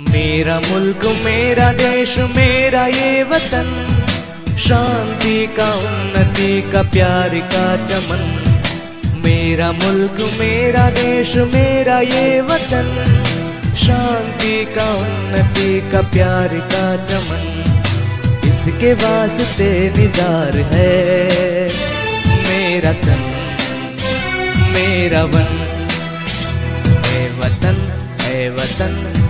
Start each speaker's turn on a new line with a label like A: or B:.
A: मेरा मुल्क, मेरा देश, मेरा ये वतन। शांति का उन्नति का प्यार का चमन। मेरा मुल्क, मेरा देश, मेरा ये वतन। शांति का उन्नति का प्यार का चमन। इसके वास्ते निजार है मेरा तन, मेरा वन। है वतन है वतन है